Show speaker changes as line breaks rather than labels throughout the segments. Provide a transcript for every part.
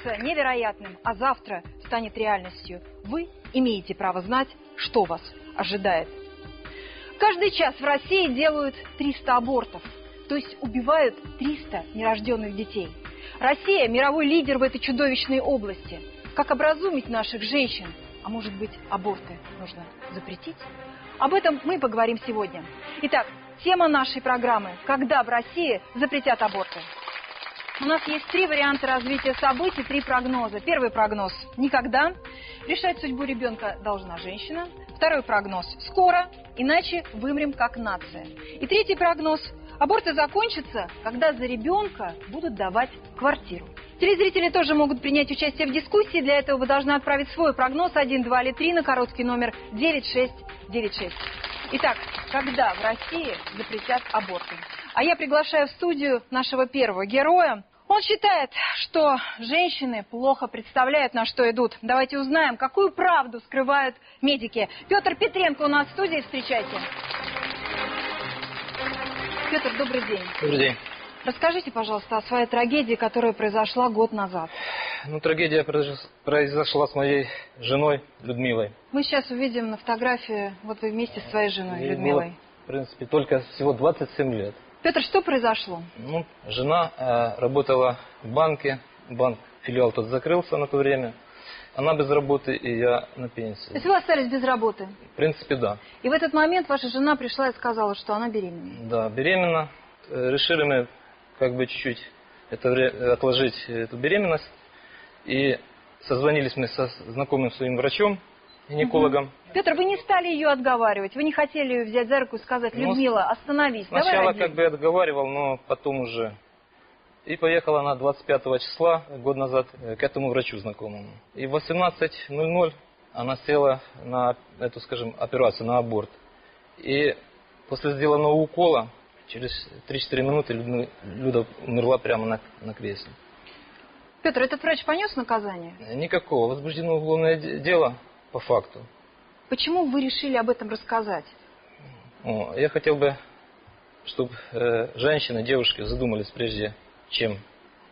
кажется невероятным, а завтра станет реальностью. Вы имеете право знать, что вас ожидает. Каждый час в России делают 300 абортов, то есть убивают 300 нерожденных детей. Россия – мировой лидер в этой чудовищной области. Как образумить наших женщин? А может быть, аборты нужно запретить? Об этом мы поговорим сегодня. Итак, тема нашей программы – «Когда в России запретят аборты?». У нас есть три варианта развития событий, три прогноза. Первый прогноз – никогда. Решать судьбу ребенка должна женщина. Второй прогноз – скоро, иначе вымрем как нация. И третий прогноз – аборты закончатся, когда за ребенка будут давать квартиру. Телезрители тоже могут принять участие в дискуссии. Для этого вы должны отправить свой прогноз 1, 2 или 3 на короткий номер 9696. Итак, когда в России запретят аборты? А я приглашаю в студию нашего первого героя. Он считает, что женщины плохо представляют, на что идут. Давайте узнаем, какую правду скрывают медики. Петр Петренко у нас в студии. Встречайте. Петр, добрый день.
Добрый день.
Расскажите, пожалуйста, о своей трагедии, которая произошла год назад.
Ну, трагедия произошла с моей женой Людмилой.
Мы сейчас увидим на фотографии, вот вы вместе с своей женой
Ей
Людмилой.
было, в принципе, только всего 27 лет.
Петр, что произошло?
Ну, жена э, работала в банке, банк, филиал тот закрылся на то время. Она без работы, и я на
То
пенсии.
есть вы остались без работы.
В принципе, да.
И в этот момент ваша жена пришла и сказала, что она беременна.
Да, беременна. Э, Решили мы как бы чуть-чуть это отложить эту беременность. И созвонились мы со знакомым своим врачом, гинекологом.
Петр, вы не стали ее отговаривать, вы не хотели ее взять за руку и сказать,
Ну,
Людмила, остановись, давай
Сначала
родим».
как бы отговаривал, но потом уже. И поехала она 25 числа, год назад, э, к этому врачу знакомому. И в 18.00 она села на эту, скажем, операцию, на аборт. И после сделанного укола, через 3-4 минуты Людми- Люда умерла прямо на, на кресле.
Петр, этот врач понес наказание?
Никакого. Возбуждено уголовное де- дело по факту.
Почему вы решили об этом рассказать?
О, Я хотел бы, чтобы женщины, девушки задумались прежде, чем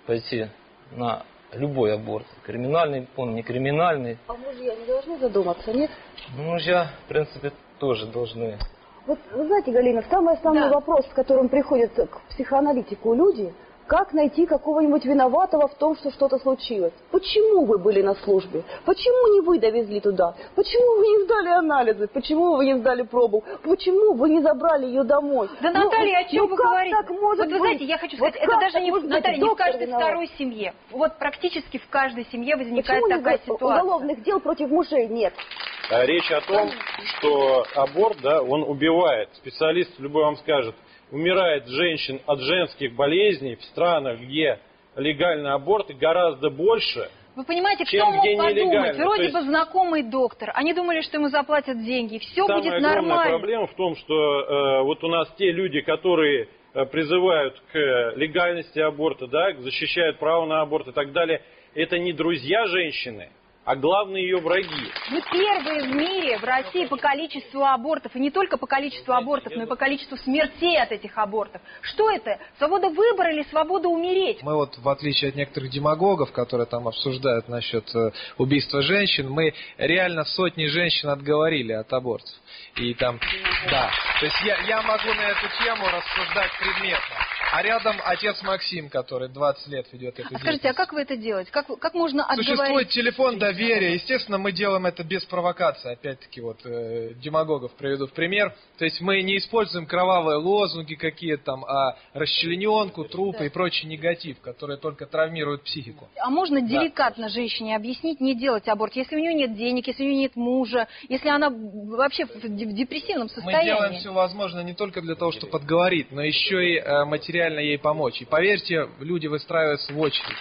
пойти на любой аборт. Криминальный, он не криминальный.
А мужья не должны задуматься, нет?
Ну, Мужья, в принципе, тоже должны.
Вот вы знаете, Галина, самый основной
Да.
вопрос, с которым приходят к психоаналитику люди, как найти какого-нибудь виноватого в том, что что-то случилось? Почему вы были на службе? Почему не вы довезли туда? Почему вы не сдали анализы? Почему вы не сдали пробу? Почему вы не забрали ее домой?
Да,
Ну,
Наталья, о
ну,
чем вы
как
говорите?
так может
вот вы
быть?
знаете, я хочу
Вот
сказать, это даже не, в-
может быть?
Наталья, не в каждой
виноват.
второй семье. Вот практически в каждой семье возникает
Почему
такая ситуация.
уголовных дел против мужей нет?
А Речь о том, что аборт, да, он убивает. Специалист любой вам скажет, умирает женщин от женских болезней в странах, где легальные аборты гораздо больше.
Вы понимаете, кто
Чем
мог подумать? Вроде
есть-
бы знакомый доктор. Они думали, что ему заплатят деньги. Все
Самая
будет нормально.
проблема в том, что э, вот у нас те люди, которые э, призывают к легальности аборта, да, защищают право на аборт и так далее, это не друзья женщины, а главные ее враги.
Мы первые в мире, в России, по количеству абортов. И не только по количеству абортов, но и по количеству смертей от этих абортов. Что это? Свобода выбора или свобода умереть?
Мы вот, в отличие от некоторых демагогов, которые там обсуждают насчет э, убийства женщин, мы реально сотни женщин отговорили от абортов. И там, да. То есть я, я могу на эту тему рассуждать предметно. А рядом отец Максим, который 20 лет ведет эту
А скажите, а как вы это делаете? Как, как можно
Существует
отговорить?
телефон доверия. Естественно, мы делаем это без провокации. Опять-таки, вот э, демагогов приведу в пример. То есть мы не используем кровавые лозунги какие-то там, а расчлененку, трупы и прочий негатив, который только травмирует психику.
А можно деликатно женщине объяснить не делать аборт, если у нее нет денег, если у нее нет мужа, если она вообще в депрессивном
Мы
состоянии?
делаем все возможное не только для того, чтобы подговорить, но еще и э, материально ей помочь. И поверьте, люди выстраиваются в очередь.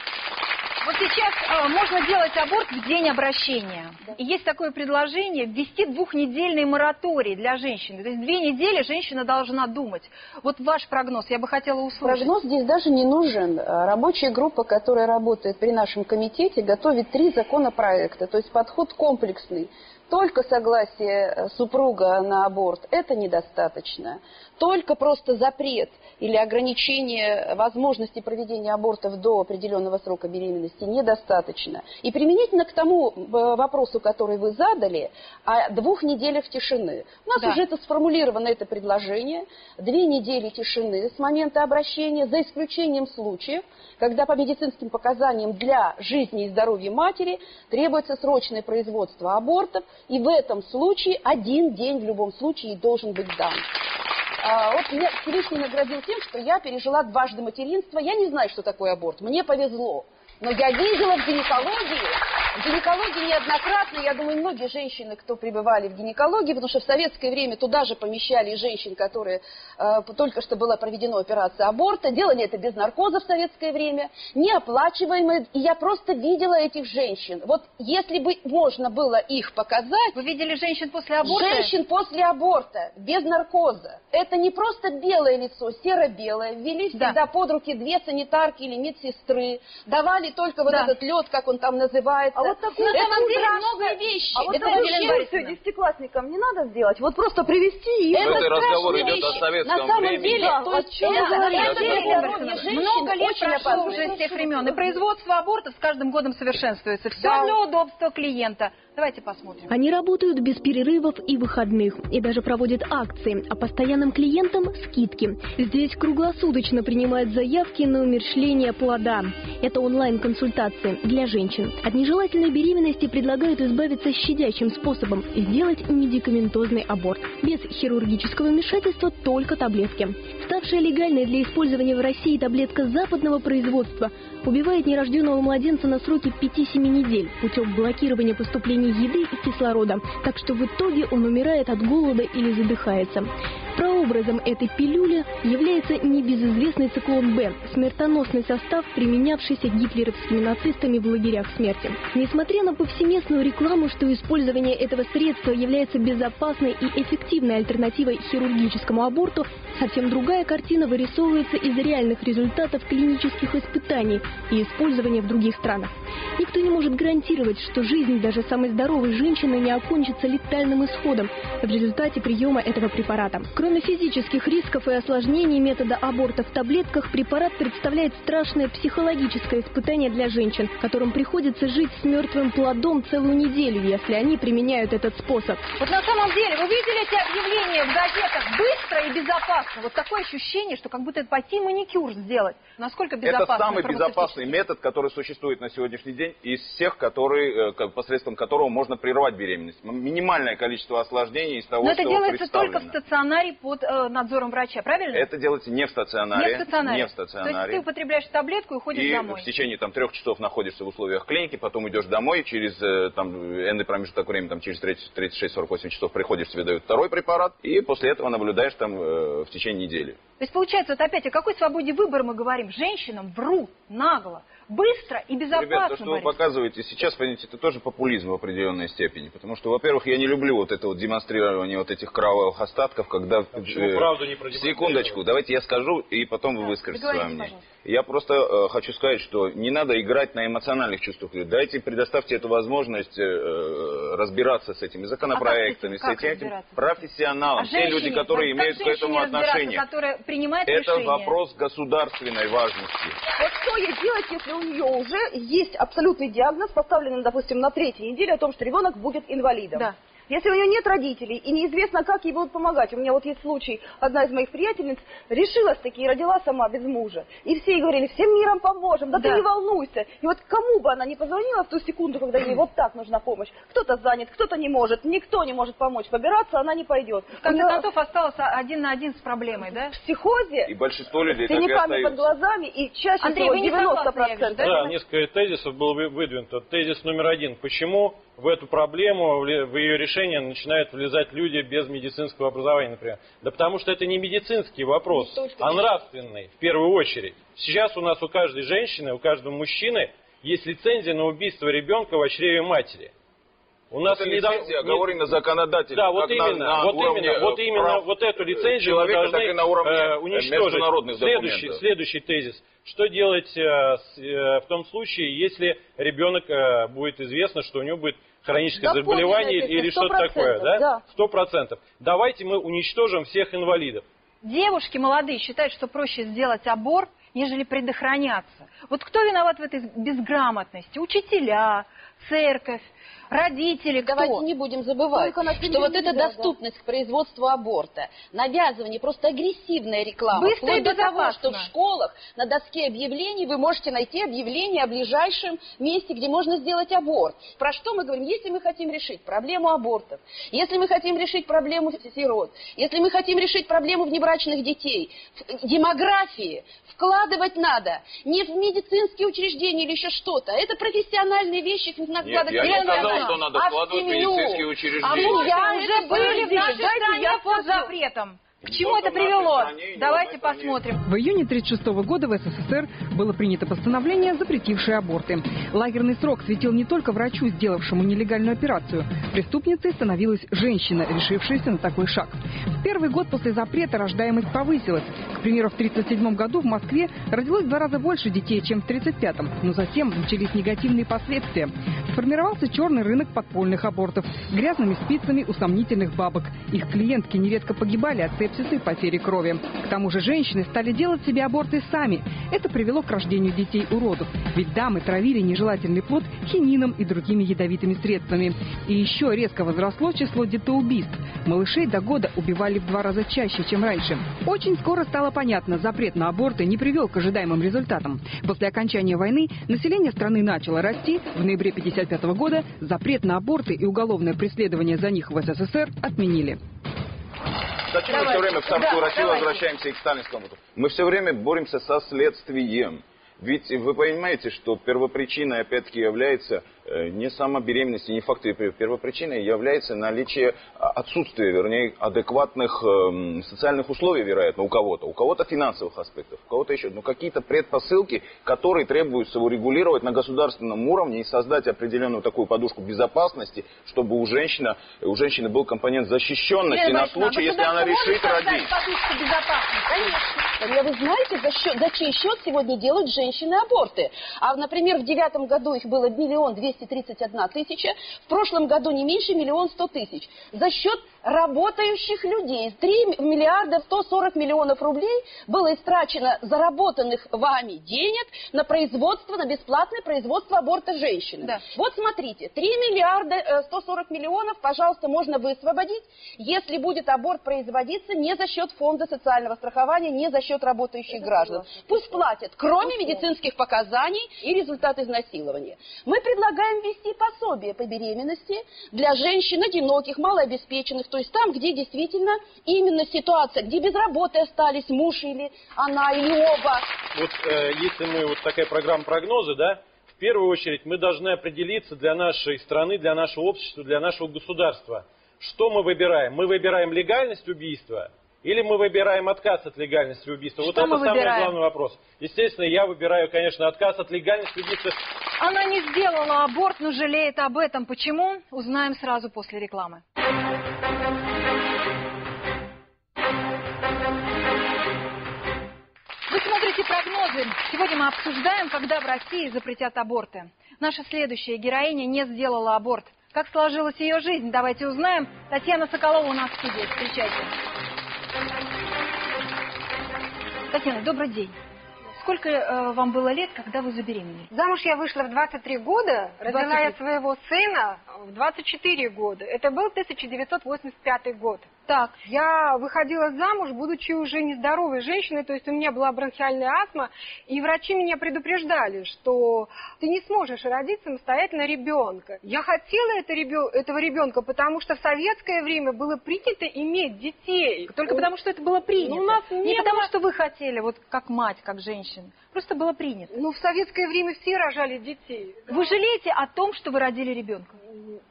Вот сейчас э, можно делать аборт в день обращения. И есть такое предложение ввести двухнедельный мораторий для женщины. То есть две недели женщина должна думать. Вот ваш прогноз, я бы хотела услышать.
Прогноз здесь даже не нужен. А, Рабочая группа, которая работает при нашем комитете, готовит три законопроекта, то есть подход комплексный.
Только согласие э, супруга на аборт – это недостаточно. Только просто запрет или ограничение возможности проведения абортов до определенного срока беременности недостаточно. И применительно к тому э, вопросу, который вы задали, о двух неделях тишины. У нас
Да.
уже это сформулировано, это предложение. Две недели тишины с момента обращения, за исключением случаев, когда по медицинским показаниям для жизни и здоровья матери требуется срочное производство абортов, и в этом случае один день в любом случае должен быть дан. А, вот меня Всевышний наградил тем, что я пережила дважды материнство. Я не знаю, что такое аборт. Мне повезло. Но я видела в гинекологии, в гинекологии неоднократно, я думаю, многие женщины, кто пребывали в гинекологии, потому что в советское время туда же помещали женщин, которые э, только что была проведена операция аборта, делали это без наркоза в советское время, неоплачиваемое, и я просто видела этих женщин. Вот если бы можно было их показать,
Вы видели женщин после аборта?
Женщин после аборта, без наркоза. Это не просто белое лицо, серо-белое. Ввели
Да.
всегда под руки две санитарки или медсестры. Давали только вот
Да.
этот лед, как он там называется.
Вот такую
это
самом деле много
вещи.
А вот
Это
такую экскурсию десятиклассникам не надо сделать? Вот просто привести их.
Это
этой разговор идет о советском
На самом
времени.
деле,
Да,
то есть
чем
это здоровья
Борисовна,
женщин
Много лет
очень опасно.
уже с тех времен, и производство абортов с каждым годом совершенствуется. Все для удобства клиента. Давайте посмотрим.
Они работают без перерывов и выходных, и даже проводят акции, а постоянным клиентам – скидки. Здесь круглосуточно принимают заявки на умерщвление плода. Это онлайн-консультации для женщин. От нежелательной беременности предлагают избавиться щадящим способом – сделать медикаментозный аборт. Без хирургического вмешательства только таблетки. Ставшая легальной для использования в России таблетка западного производства убивает нерожденного младенца на сроке 5-7 недель путем блокирования поступления еды и кислорода, так что в итоге он умирает от голода или задыхается. Прообразом этой пилюли является небезызвестный циклон Б, смертоносный состав, применявшийся гитлеровскими нацистами в лагерях смерти. Несмотря на повсеместную рекламу, что использование этого средства является безопасной и эффективной альтернативой хирургическому аборту, совсем другая картина вырисовывается из реальных результатов клинических испытаний и использования в других странах. Никто не может гарантировать, что жизнь даже самой здоровой женщины не окончится летальным исходом в результате приема этого препарата. Кроме физических рисков и осложнений метода аборта в таблетках, препарат представляет страшное психологическое испытание для женщин, которым приходится жить с мертвым плодом целую неделю, если они применяют этот способ.
Вот на самом деле, вы видели эти объявления в газетах быстро и безопасно? Вот такое ощущение, что как будто это пойти маникюр сделать. Насколько безопасно?
Это самый безопасный метод, который существует на сегодняшний день из всех, который, э, как- посредством которого можно прервать беременность. Минимальное количество осложнений из того,
Но это
что
делается только в стационаре под э, надзором врача, правильно?
Это делается не в стационаре.
не в стационаре.
Не в
То есть
стационаре.
ты употребляешь таблетку и ходишь
и
домой.
в течение там, трех часов находишься в условиях клиники, потом идешь домой, через э, там, энный промежуток времени, там, через 30 36-48 часов приходишь, тебе дают второй препарат, и после этого наблюдаешь там э, в течение недели.
То есть получается, вот опять, о какой свободе выбора мы говорим? Женщинам врут нагло, быстро и безопасно.
Ребят, то, что вы показываете сейчас, понимаете, это тоже популизм в определенной степени. Потому что, во-первых, я не люблю вот это вот демонстрирование вот этих кровавых остатков, когда...
А почему
э,
правду не?
Секундочку, давайте я скажу, и потом вы выскажете свое мнение.
пожалуйста.
Я просто э, хочу сказать, что не надо играть на эмоциональных чувствах людей. Дайте, предоставьте эту возможность э, э, разбираться с этими законопроектами,
А как с этим?
с
Как
этим профессионалам,
А
те люди, которые
как
имеют к этому отношение.
которая принимает
Это
решение?
вопрос государственной важности.
Вот что ей делать, если у нее уже есть абсолютный диагноз, поставленный, допустим, на третьей неделе о том, что ребенок будет инвалидом?
Да.
Если у нее нет родителей и неизвестно, как ей будут помогать. У меня вот есть случай, одна из моих приятельниц решилась таки и родила сама без мужа. И все ей говорили, всем миром поможем, да,
Да.
ты не волнуйся. И вот кому бы она не позвонила в ту секунду, когда ей вот так нужна помощь, кто-то занят, кто-то не может, никто не может помочь, побираться она не пойдет.
В
У
конце
неё
концов остался один на один с проблемой, да?
в психозе,
И большинство людей
с
так и
синяками под глазами, и чаще
Андрей,
всего
вы не согласны, я
90%.
вижу, да?
Да, несколько тезисов было вы- выдвинуто. Тезис номер один. Почему в эту проблему, в ее решение начинают влезать люди без медицинского образования, например? Да потому что это не медицинский вопрос, а нравственный, в первую очередь. Сейчас у нас у каждой женщины, у каждого мужчины есть лицензия на убийство ребенка в чреве матери. У нас
Это
недав-
лицензия
не-
оговорена законодательно.
Да, вот
как на-
именно,
на
вот
уровне,
именно, вот именно
прав
вот эту лицензию
человека,
мы должны
так и на уровне
э,
э,
уничтожить.
международных
Следующий, следующий тезис. Что делать э, с- э, в том случае, если ребенок э, будет известно, что у него будет хроническое
Дополненная
заболевание
инфекция,
или что-то
100%,
такое, да?
да.
Сто процентов. Давайте мы уничтожим всех инвалидов.
Девушки молодые считают, что проще сделать аборт, нежели предохраняться. Вот кто виноват в этой безграмотности? Учителя, церковь, родители, кто?
Давайте не будем забывать,
Только
что вот эта
да,
доступность к производству аборта, навязывание, просто агрессивная реклама,
Быстро и
вплоть до того,
безопасно.
что в школах на доске объявлений вы можете найти объявление о ближайшем месте, где можно сделать аборт. Про что мы говорим? Если мы хотим решить проблему абортов, если мы хотим решить проблему сирот, если мы хотим решить проблему внебрачных детей, в демографии, вкладывать надо не в медицинские учреждения или еще что-то. Это профессиональные вещи, их надо
Нет, я не
вкладывать
сказал, что надо
а в
вкладывать в медицинские
А
учреждения.
мы
Я
уже были в нашей стране под запретом. К чему это привело? Давайте посмотрим.
В июне 1936 года в СССР было принято постановление, запретившее аборты. Лагерный срок светил не только врачу, сделавшему нелегальную операцию. Преступницей становилась женщина, решившаяся на такой шаг. В первый год после запрета рождаемость повысилась. К примеру, в 1937 году в Москве родилось в два раза больше детей, чем в 1935. Но затем начались негативные последствия. Сформировался черный рынок подпольных абортов грязными спицами у сомнительных бабок. Их клиентки нередко погибали от сепсиса и потери крови. К тому же женщины стали делать себе аборты сами. Это привело к рождению детей-уродов. Ведь дамы травили нежелательный плод хинином и другими ядовитыми средствами. И еще резко возросло число детоубийств. Малышей до года убивали в два раза чаще, чем раньше. Очень скоро стало понятно, запрет на аборты не привел к ожидаемым результатам. После окончания войны население страны начало расти. В ноябре 1955 года запрет на аборты и уголовное преследование за них в СССР отменили.
Зачем мы все время в самку России возвращаемся и к сталинскому? Мы все время боремся со следствием. Ведь вы понимаете, что первопричиной, опять-таки, является не сама беременность и не факт ее пер- первопричиной, является наличие а, отсутствия, вернее, адекватных эм, социальных условий, вероятно, у кого-то. У кого-то финансовых аспектов, у кого-то еще. Но какие-то предпосылки, которые требуется урегулировать на государственном уровне и создать определенную такую подушку безопасности, чтобы у женщины, у женщины был компонент защищенности
Елена
на случай, если она решит родить.
подушку безопасности?
Конечно. Вы знаете, за, счет, за чей счет сегодня делают женщины аборты? А, например, в девятом году их было миллион двести тридцать одна тысяча, в прошлом году не меньше миллион сто тысяч. За счет работающих людей. 3 миллиарда 140 миллионов рублей было истрачено заработанных вами денег на производство, на бесплатное производство аборта женщины.
Да.
Вот смотрите, 3 миллиарда э, 140 миллионов, пожалуйста, можно высвободить, если будет аборт производиться не за счет фонда социального страхования, не за счет работающих граждан. Пусть платят, кроме медицинских показаний и результат изнасилования. Мы предлагаем ввести пособие по беременности для женщин одиноких, малообеспеченных, то есть там, где действительно именно ситуация, где без работы остались муж или она, или оба.
Вот э, если мы вот такая программа прогноза, да, в первую очередь мы должны определиться для нашей страны, для нашего общества, для нашего государства. Что мы выбираем? Мы выбираем легальность убийства или мы выбираем отказ от легальности убийства? вот
Что
это
мы
самый
выбираем?
главный вопрос. Естественно, я выбираю, конечно, отказ от легальности убийства.
Она не сделала аборт, но жалеет об этом. Почему? Узнаем сразу после рекламы. Вы смотрите прогнозы. Сегодня мы обсуждаем, когда в России запретят аборты. Наша следующая героиня не сделала аборт. Как сложилась ее жизнь, давайте узнаем. Татьяна Соколова у нас в студии. Встречайте. Татьяна, добрый день. Сколько э, вам было лет, когда вы забеременели?
Замуж я вышла в 23 года, родила
23.
я своего сына в 24 года. Это был 1985 год.
Так,
Я выходила замуж, будучи уже нездоровой женщиной, то есть у меня была бронхиальная астма, и врачи меня предупреждали, что ты не сможешь родить самостоятельно ребенка. Я хотела это ребё- этого ребенка, потому что в советское время было принято иметь детей.
только потому, что это было принято.
Ну, у нас
не
не
потому,
было-
что вы хотели, вот как мать, как женщина. Просто было принято.
Ну, в советское время все рожали детей.
Вы жалеете о том, что вы родили ребенка?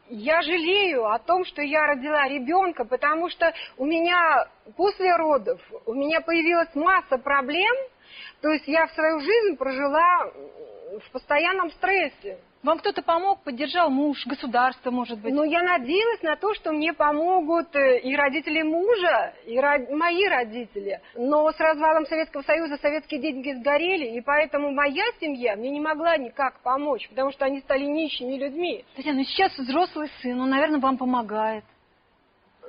Я жалею о том, что я родила ребенка, потому что у меня после родов у меня появилась масса проблем, То есть я в свою жизнь прожила в постоянном стрессе.
Вам кто-то помог, поддержал муж, государство, может быть?
Ну, я надеялась на то, что мне помогут э, и родители мужа, и ро- мои родители. Но с развалом Советского Союза советские деньги сгорели, и поэтому моя семья мне не могла никак помочь, потому что они стали нищими людьми.
Татьяна, ну сейчас взрослый сын, он, наверное, вам помогает.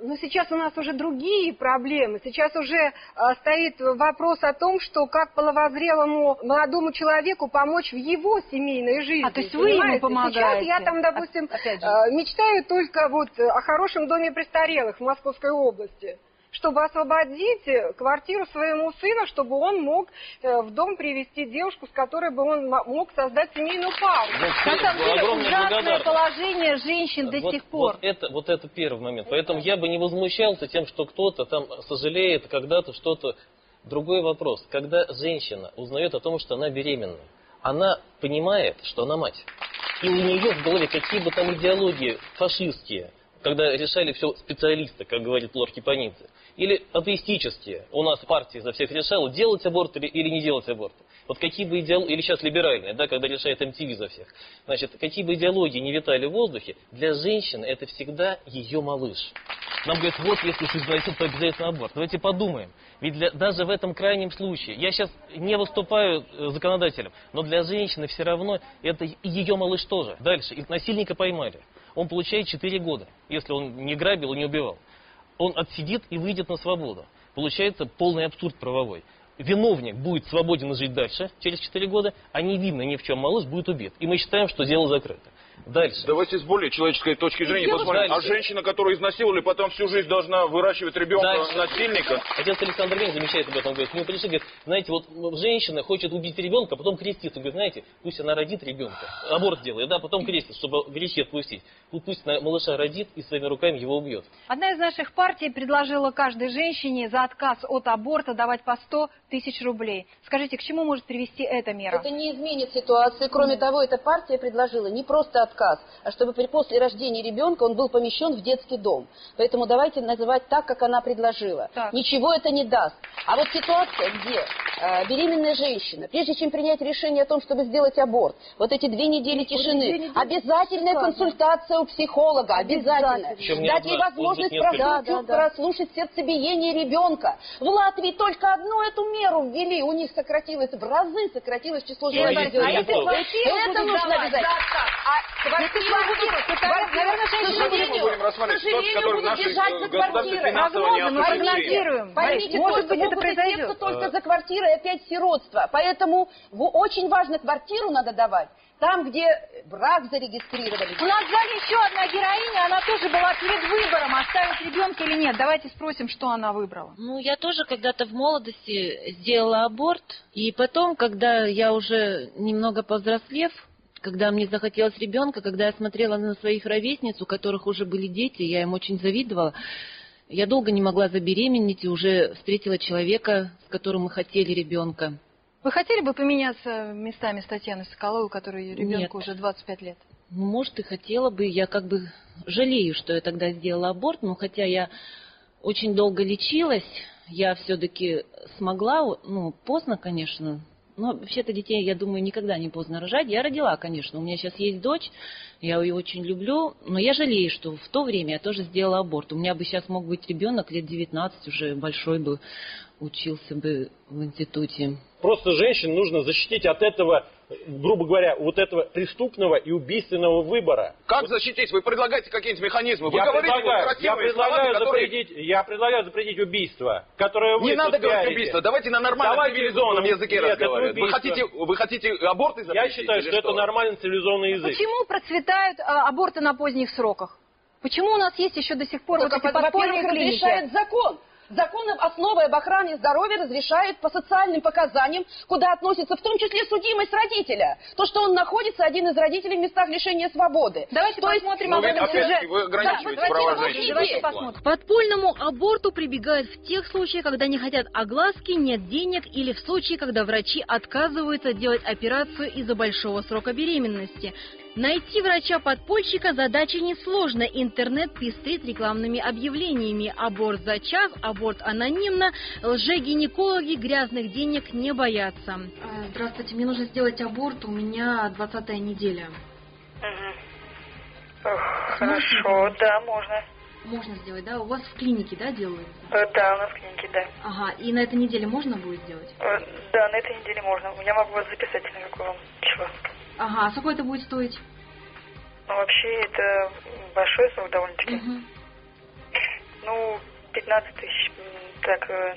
Но сейчас у нас уже другие проблемы. Сейчас уже а, стоит вопрос о том, что как половозрелому молодому человеку помочь в его семейной жизни.
А, то есть вы ему помогаете?
Сейчас я там, допустим, а, мечтаю только вот о хорошем доме престарелых в Московской области чтобы освободить э, квартиру своему сыну, чтобы он мог э, в дом привести девушку, с которой бы он мо- мог создать семейную пару.
На самом деле ужасное положение женщин до
вот,
сих пор.
Вот это, вот это первый момент. Поэтому я бы не возмущался тем, что кто-то там сожалеет когда-то что-то. Другой вопрос. Когда женщина узнает о том, что она беременна, она понимает, что она мать. И у нее в голове какие бы там идеологии фашистские, когда решали все специалисты, как говорит лорд Кипаницци, или атеистические, у нас партия за всех решала, делать аборт или, или не делать аборт. Вот какие бы идеологии, или сейчас либеральные, да, когда решает MTV за всех. Значит, какие бы идеологии не витали в воздухе, для женщины это всегда ее малыш. Нам говорят, вот если уж износил, то обязательно аборт. Давайте подумаем. Ведь для, даже в этом крайнем случае, я сейчас не выступаю э, законодателем, но для женщины все равно это ее малыш тоже. Дальше, и насильника поймали. Он получает 4 года, если он не грабил и не убивал. Он отсидит и выйдет на свободу. Получается полный абсурд правовой. Виновник будет свободен жить дальше через 4 года, а невинный ни в чем малыш будет убит. И мы считаем, что дело закрыто. Дальше.
Давайте с более человеческой точки зрения
девушка-
посмотрим. А
Дальше.
женщина, которую изнасиловали, потом всю жизнь должна выращивать ребенка
Дальше.
насильника.
Отец Александр Лень замечает об этом, говорит, нему пришли, говорит, знаете, вот женщина хочет убить ребенка, а потом креститься. Он говорит, знаете, пусть она родит ребенка, аборт делает, да, потом крестится, чтобы грехи отпустить. Ну, пусть малыша родит и своими руками его убьет.
Одна из наших партий предложила каждой женщине за отказ от аборта давать по 100 тысяч рублей. Скажите, к чему может привести эта мера?
Это не изменит ситуации. Кроме того, эта партия предложила не просто отказ, а чтобы при, после рождения ребенка он был помещен в детский дом. Поэтому давайте называть так, как она предложила.
Так.
Ничего это не даст. А вот ситуация, где беременная женщина, прежде чем принять решение о том, чтобы сделать аборт, вот эти две недели тишины,
две недели
обязательная консультация у психолога, обязательно. Дать ей возможность прослушать,
Да, да,
прослушать сердцебиение ребенка. В Латвии только одну эту меру ввели, у них сократилось, в разы сократилось число желающих
Борисовна, а
аборт.
квартиру
Это нужно
давать
обязательно. А квартира к сожалению, будут бежать
э,
за
не
Прогнозы мы прогнозируем.
Поймите,
Может
только
быть, это произойдет.
только за квартирой опять сиротство. Поэтому очень важно квартиру надо давать там, где брак зарегистрировали.
У нас в зале еще одна героиня, она тоже была перед выбором, оставить ребенка или нет. Давайте спросим, что она выбрала.
Ну, я тоже когда-то в молодости сделала аборт, и потом, когда я уже немного повзрослев, когда мне захотелось ребенка, когда я смотрела на своих ровесниц, у которых уже были дети, я им очень завидовала, я долго не могла забеременеть и уже встретила человека, с которым мы хотели ребенка.
Вы хотели бы поменяться местами с Татьяной Соколовой, которой
Нет.
ребенку уже 25 лет?
Ну, может, и хотела бы. Я как бы жалею, что я тогда сделала аборт, но хотя я очень долго лечилась, я все-таки смогла, ну, поздно, конечно, но вообще-то детей, я думаю, никогда не поздно рожать. Я родила, конечно, у меня сейчас есть дочь, я ее очень люблю, но я жалею, что в то время я тоже сделала аборт. У меня бы сейчас мог быть ребенок лет 19, уже большой бы, учился бы в институте.
Просто женщин нужно защитить от этого, грубо говоря, вот этого преступного и убийственного выбора.
Как защитить? Вы предлагаете какие-нибудь механизмы? Вы
я
говорите вот
предлагаю, я
красивые
предлагаю
слова, которые...
запретить, я предлагаю запретить убийство, которое вы
Не надо говорить
пиарите.
убийство. Давайте на нормальном
Давайте
цивилизованном языке
Нет,
разговаривать. Вы хотите, вы хотите аборты запретить?
Я считаю,
или
что это нормальный цивилизованный язык.
Почему процветают а, аборты на поздних сроках? Почему у нас есть еще до сих пор вот
Только,
эти подпольные клиники?
закон. Закон, основой об охране здоровья, разрешает по социальным показаниям, куда относится в том числе судимость родителя. То, что он находится, один из родителей в местах лишения свободы.
Давайте
То
посмотрим
Ну,
об этом сюжет.
вы ограничиваете
Да,
права
давайте,
женщин.
Посмотрим.
К подпольному аборту прибегают в тех случаях, когда не хотят огласки, нет денег или в случае, когда врачи отказываются делать операцию из-за большого срока беременности. Найти врача-подпольщика задача несложная. Интернет пестрит рекламными объявлениями. Аборт зачав, аборт анонимно, лжегинекологи грязных денег не боятся.
А, здравствуйте, мне нужно сделать аборт, у меня 20 неделя.
Хорошо, да, можно.
Можно сделать, да? У вас в клинике, да, делают?
Э, Да, у нас в клинике, да.
Ага, и на этой неделе можно будет сделать?
Э, Да, на этой неделе можно. Я могу вас записать на какое вам число.
Ага, а сколько это будет стоить?
Ну, вообще, это большой срок довольно-таки. Ну, 15 тысяч, так, э,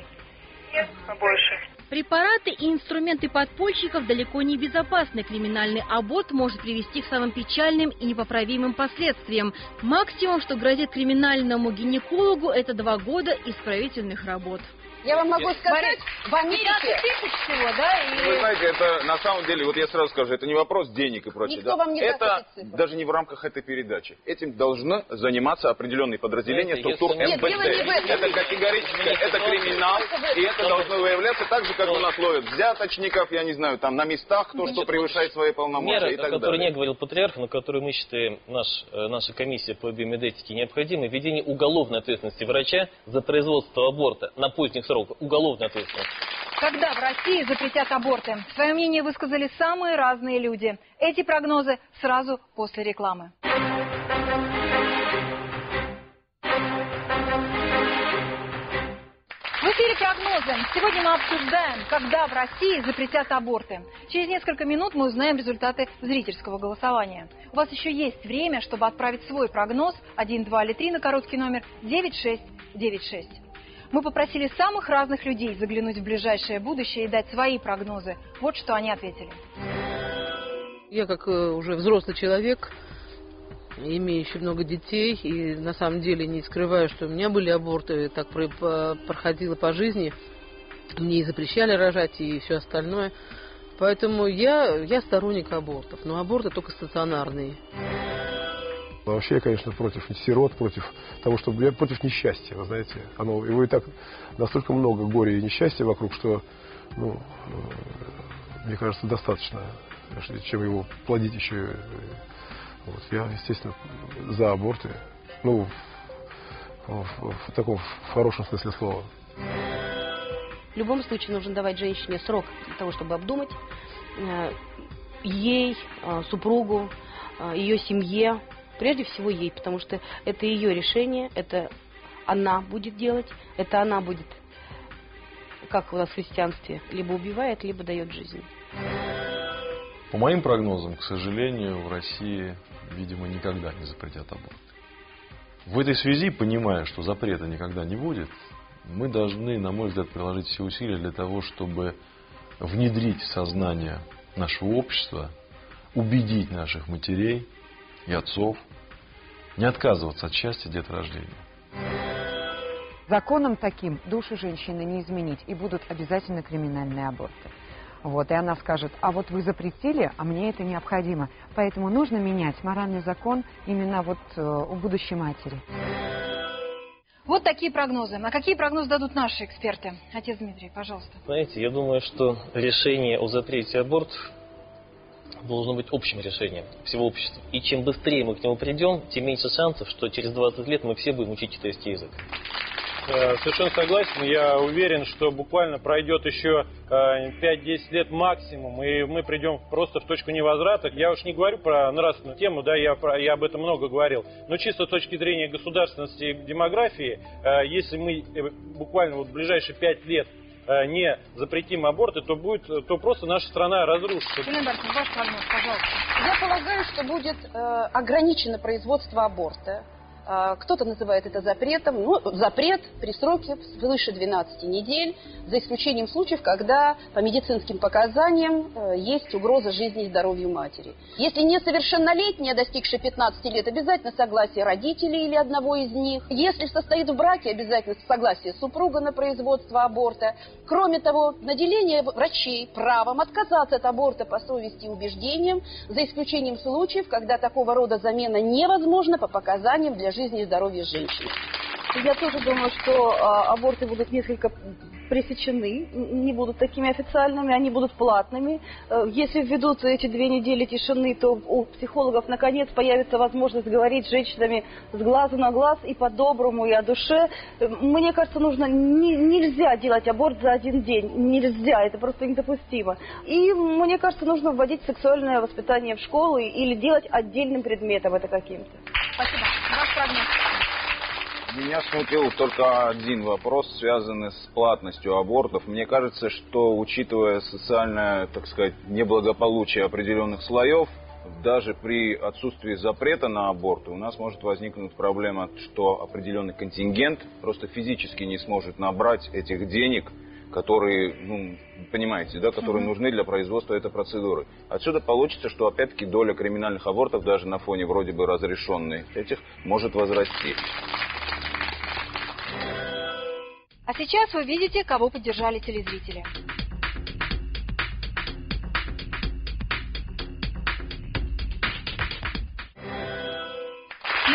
больше.
Препараты и инструменты подпольщиков далеко не безопасны. Криминальный аборт может привести к самым печальным и непоправимым последствиям. Максимум, что грозит криминальному гинекологу, это два года исправительных работ.
Я вам могу сказать, в Америке...
тысяч всего, да?
Вы знаете, это на самом деле, вот я сразу скажу, это не вопрос денег и прочее.
Никто
да.
вам не
это даже не в рамках этой передачи. Этим должны заниматься определенные подразделения структур
если-
МВД.
Нет, дело не в этом.
Это категорически, это криминал, и это должно выявляться так же, как у нас ловят взяточников, я не знаю, там на местах, кто что превышает свои полномочия
Меры,
и
о
так
которой
далее.
не говорил патриарх, но которые мы считаем, наш, э, наша комиссия по биомедетике необходимой, введение уголовной ответственности врача за производство аборта на поздних сроках. Уголовной ответственности.
Когда в России запретят аборты? Свое мнение высказали самые разные люди. Эти прогнозы сразу после рекламы. В эфире прогнозы. Сегодня мы обсуждаем, когда в России запретят аборты. Через несколько минут мы узнаем результаты зрительского голосования. У вас еще есть время, чтобы отправить свой прогноз 1, 2 или 3 на короткий номер 9696. Мы попросили самых разных людей заглянуть в ближайшее будущее и дать свои прогнозы. Вот что они ответили.
Я как э, уже взрослый человек, имеющий много детей, и на самом деле не скрываю, что у меня были аборты, так проходило по жизни. Мне и запрещали рожать, и все остальное. Поэтому я, я сторонник абортов, но аборты только стационарные.
А Вообще я, конечно, против сирот, против того, чтобы я против несчастья, вы знаете. Оно, его и так настолько много горя и несчастья вокруг, что, ну, э, мне кажется, достаточно, чем его плодить еще. Вот. Я, естественно, за аборты. Ну, в, в- в таком в хорошем смысле слова.
В любом случае нужно давать женщине срок для того, чтобы обдумать э, ей, э, супругу, э, ее семье, прежде всего ей, потому что это ее решение, это она будет делать, это она будет, как у нас в христианстве, либо убивает, либо дает жизнь.
По моим прогнозам, к сожалению, в России, видимо, никогда не запретят аборт. В этой связи, понимая, что запрета никогда не будет, мы должны, на мой взгляд, приложить все усилия для того, чтобы внедрить в сознание нашего общества, убедить наших матерей и отцов не отказываться от счастья деторождения.
Законом таким душу женщины не изменить, и будут обязательно криминальные аборты. Вот, и она скажет, а вот вы запретили, а мне это необходимо. Поэтому нужно менять моральный закон именно вот э, у будущей матери.
Вот такие прогнозы. А какие прогнозы дадут наши эксперты? Отец Дмитрий, пожалуйста.
Знаете, я думаю, что решение о запрете аборт должно быть общим решением всего общества. И чем быстрее мы к нему придем, тем меньше шансов, что через 20 лет мы все будем учить китайский язык.
Э, Совершенно согласен. Я уверен, что буквально пройдет еще э, 5-10 лет максимум, и мы придем просто в точку невозврата. Я уж не говорю про нравственную тему, да, я, про- я об этом много говорил. Но чисто с точки зрения государственности и демографии, э, если мы э, буквально вот в ближайшие 5 лет э, не запретим аборты, то будет, то просто наша страна разрушится.
Ваш прогноз, пожалуйста.
Я полагаю, что будет э, ограничено производство аборта. Э, Кто-то называет это запретом. Ну, запрет при сроке свыше 12 недель, за исключением случаев, когда по медицинским показаниям э, есть угроза жизни и здоровью матери. Если несовершеннолетняя, достигшая 15 лет, обязательно согласие родителей или одного из них. Если состоит в браке, обязательно согласие супруга на производство аборта. Кроме того, наделение врачей правом отказаться от аборта по совести и убеждениям, за исключением случаев, когда такого рода замена невозможна по показаниям для жизни и здоровья женщины.
Я тоже думаю, что а, аборты будут несколько
пресечены, не будут такими официальными, они будут платными. Э, Если введут эти две недели тишины, то у психологов наконец появится возможность говорить с женщинами с глазу на глаз и по-доброму, и о душе. Э, Мне кажется, нужно не- нельзя делать аборт за один день. Нельзя, это просто недопустимо. И мне кажется, нужно вводить сексуальное воспитание в школы или делать отдельным предметом это каким-то.
Спасибо. Прогноз.
Меня смутил только один вопрос, связанный с платностью абортов. Мне кажется, что, учитывая социальное, так сказать, неблагополучие определенных слоев, даже при отсутствии запрета на аборты у нас может возникнуть проблема, что определенный контингент просто физически не сможет набрать этих денег, которые, ну, понимаете, да, которые
Мгм.
нужны для производства этой процедуры. Отсюда получится, что опять-таки доля криминальных абортов даже на фоне вроде бы разрешенных этих может возрасти.
А сейчас вы видите, кого поддержали телезрители.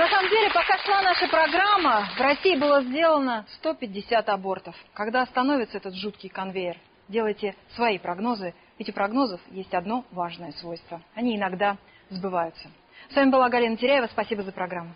На самом деле, пока шла наша программа, в России было сделано 150 абортов. Когда остановится этот жуткий конвейер, делайте свои прогнозы. Ведь у прогнозов есть одно важное свойство. Они иногда сбываются. С вами была Галина Теряева. Спасибо за программу.